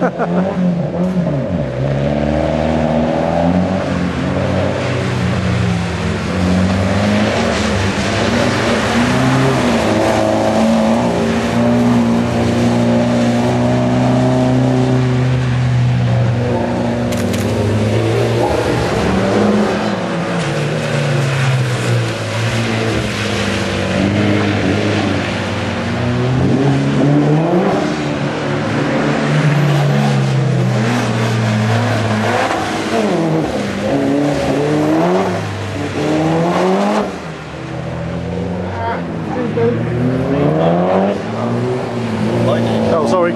Ha ha ha ha. Oh, sorry.